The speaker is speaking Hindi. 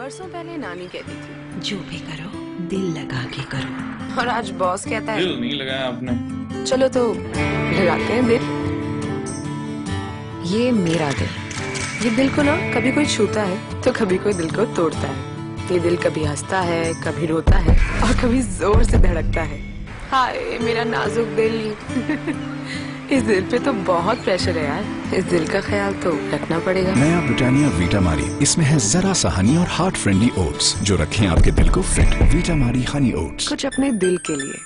बरसों पहले नानी कहती थी। जो भी करो दिल लगा के करो। और आज बॉस कहता है दिल नहीं लगाया आपने। चलो तो लगाते हैं दिल। ये मेरा दिल। ये दिल को ना कभी कोई छूता है तो कभी कोई दिल को तोड़ता है। ये दिल कभी हंसता है कभी रोता है और कभी ज़ोर से धड़कता है। हाय मेरा नाजुक दिल। इस दिल पे तो बहुत प्रेशर है यार। इस दिल का ख्याल तो रखना पड़ेगा। नया ब्रिटानिया वीटा मारी इसमें है जरा सा हनी और हार्ट फ्रेंडली ओट्स जो रखें आपके दिल को फिट वीटा मारी हनी ओट्स कुछ अपने दिल के लिए।